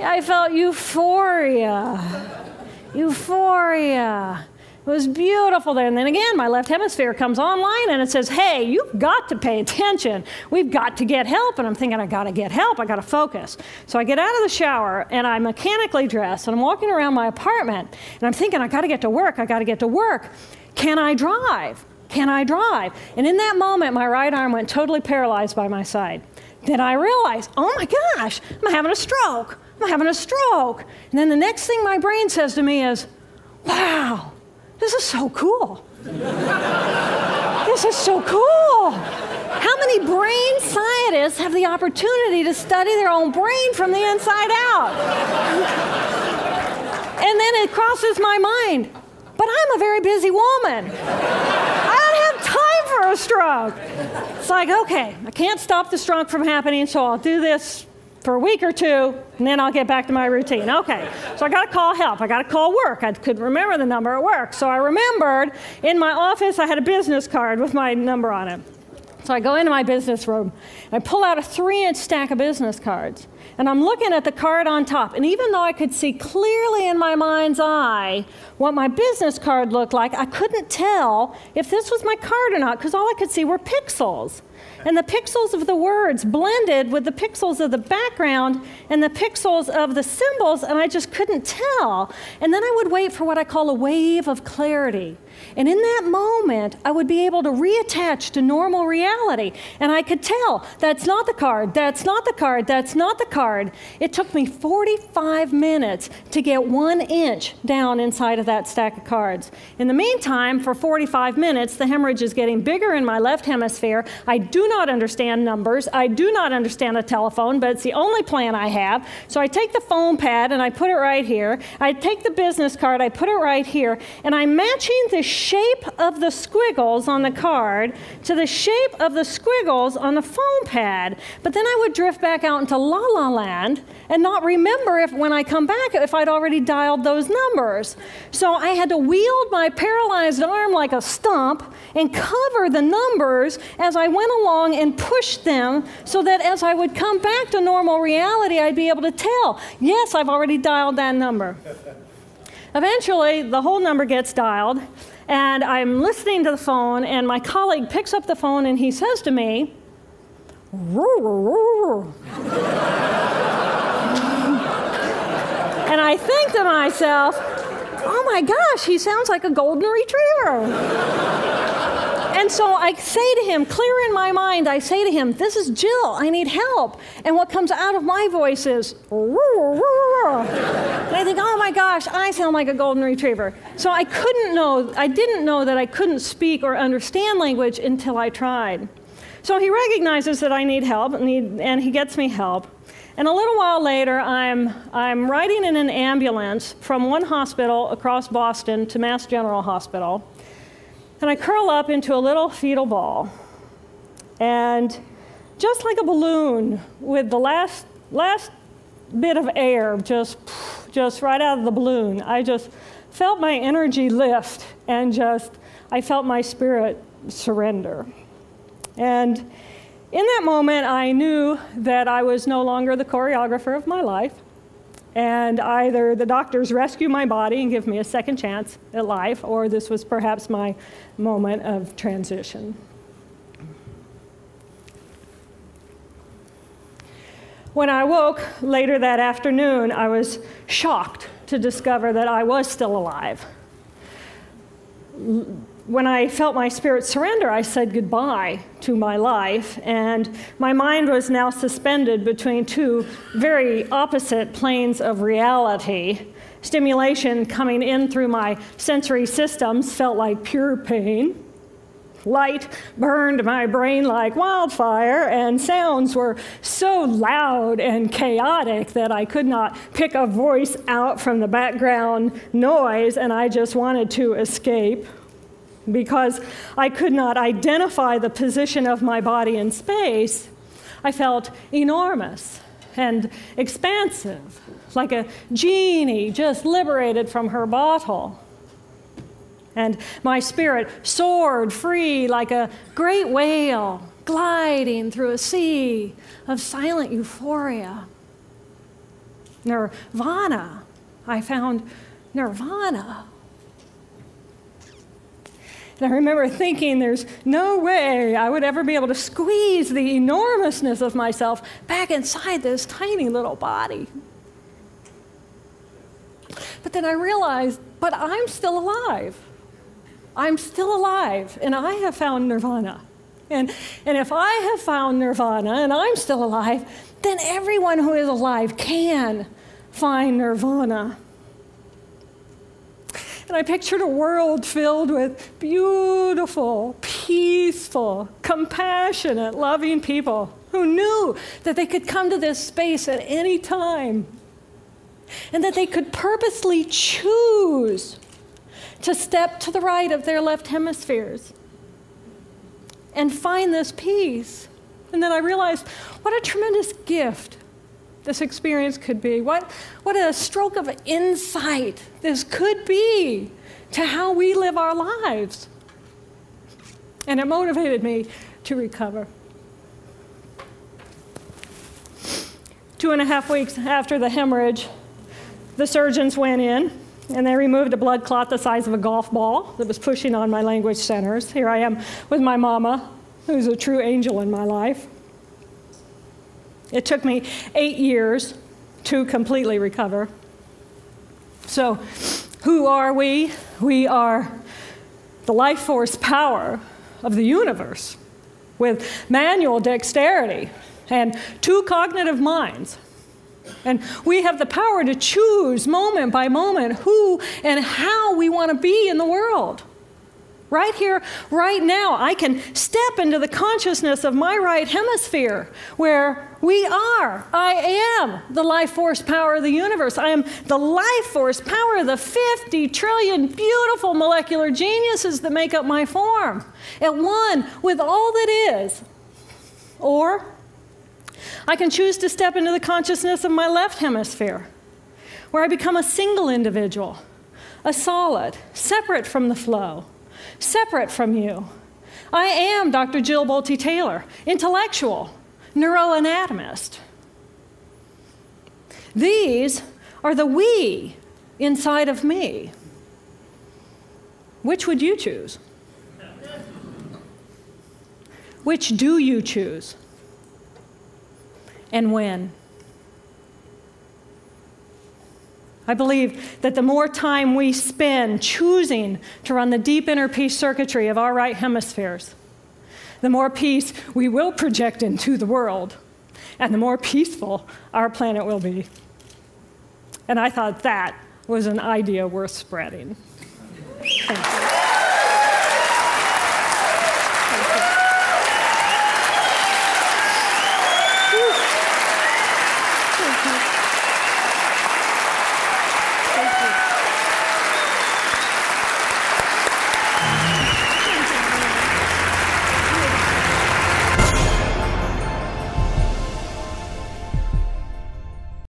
I felt euphoria. Euphoria. It was beautiful there. And then again, my left hemisphere comes online and it says, hey, you've got to pay attention. We've got to get help. And I'm thinking, I got to get help. I got to focus. So I get out of the shower and I mechanically dress and I'm walking around my apartment and I'm thinking, I got to get to work. I got to get to work. Can I drive? Can I drive? And in that moment, my right arm went totally paralyzed by my side. Then I realized, oh my gosh, I'm having a stroke. I'm having a stroke. And then the next thing my brain says to me is, wow, this is so cool. this is so cool. How many brain scientists have the opportunity to study their own brain from the inside out? and then it crosses my mind, but I'm a very busy woman. I don't have time for a stroke. It's like, okay, I can't stop the stroke from happening, so I'll do this for a week or two, and then I'll get back to my routine. Okay, so I got to call help. I got to call work. I couldn't remember the number at work. So I remembered in my office I had a business card with my number on it. So I go into my business room, and I pull out a three inch stack of business cards. And I'm looking at the card on top. And even though I could see clearly in my mind's eye what my business card looked like, I couldn't tell if this was my card or not because all I could see were pixels and the pixels of the words blended with the pixels of the background and the pixels of the symbols, and I just couldn't tell. And then I would wait for what I call a wave of clarity. And in that moment, I would be able to reattach to normal reality. And I could tell that's not the card, that's not the card, that's not the card. It took me 45 minutes to get one inch down inside of that stack of cards. In the meantime, for 45 minutes, the hemorrhage is getting bigger in my left hemisphere. I do not understand numbers, I do not understand a telephone, but it's the only plan I have. So I take the phone pad and I put it right here. I take the business card, I put it right here, and I'm matching the shape of the squiggles on the card to the shape of the squiggles on the phone pad. But then I would drift back out into la la land and not remember if when I come back if I'd already dialed those numbers. So I had to wield my paralyzed arm like a stump and cover the numbers as I went along and push them so that as I would come back to normal reality, I'd be able to tell, yes, I've already dialed that number. Eventually, the whole number gets dialed, and I'm listening to the phone, and my colleague picks up the phone and he says to me, and I think to myself, oh my gosh, he sounds like a golden retriever. And so I say to him, clear in my mind, I say to him, This is Jill, I need help. And what comes out of my voice is, and I think, oh my gosh, I sound like a golden retriever. So I couldn't know, I didn't know that I couldn't speak or understand language until I tried. So he recognizes that I need help, and he, and he gets me help. And a little while later, I'm, I'm riding in an ambulance from one hospital across Boston to Mass General Hospital and I curl up into a little fetal ball. And just like a balloon, with the last, last bit of air just, just right out of the balloon, I just felt my energy lift and just, I felt my spirit surrender. And in that moment, I knew that I was no longer the choreographer of my life and either the doctors rescue my body and give me a second chance at life, or this was perhaps my moment of transition. When I woke later that afternoon, I was shocked to discover that I was still alive when I felt my spirit surrender, I said goodbye to my life, and my mind was now suspended between two very opposite planes of reality. Stimulation coming in through my sensory systems felt like pure pain. Light burned my brain like wildfire, and sounds were so loud and chaotic that I could not pick a voice out from the background noise, and I just wanted to escape because I could not identify the position of my body in space, I felt enormous and expansive, like a genie just liberated from her bottle. And my spirit soared free like a great whale gliding through a sea of silent euphoria. nirvana. I found nirvana. And I remember thinking there's no way I would ever be able to squeeze the enormousness of myself back inside this tiny little body. But then I realized, but I'm still alive. I'm still alive, and I have found nirvana. And, and if I have found nirvana and I'm still alive, then everyone who is alive can find nirvana. And I pictured a world filled with beautiful, peaceful, compassionate, loving people who knew that they could come to this space at any time and that they could purposely choose to step to the right of their left hemispheres and find this peace. And then I realized what a tremendous gift this experience could be. What, what a stroke of insight this could be to how we live our lives. And it motivated me to recover. Two and a half weeks after the hemorrhage, the surgeons went in and they removed a blood clot the size of a golf ball that was pushing on my language centers. Here I am with my mama, who's a true angel in my life. It took me eight years to completely recover. So, who are we? We are the life force power of the universe with manual dexterity and two cognitive minds. And we have the power to choose moment by moment who and how we want to be in the world. Right here, right now, I can step into the consciousness of my right hemisphere where we are. I am the life force power of the universe. I am the life force power of the 50 trillion beautiful molecular geniuses that make up my form, at one with all that is. Or I can choose to step into the consciousness of my left hemisphere, where I become a single individual, a solid, separate from the flow separate from you. I am Dr. Jill Bolte Taylor, intellectual, neuroanatomist. These are the we inside of me. Which would you choose? Which do you choose? And when? I believe that the more time we spend choosing to run the deep inner peace circuitry of our right hemispheres, the more peace we will project into the world, and the more peaceful our planet will be. And I thought that was an idea worth spreading. Thank you.